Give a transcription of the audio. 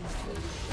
team's turret.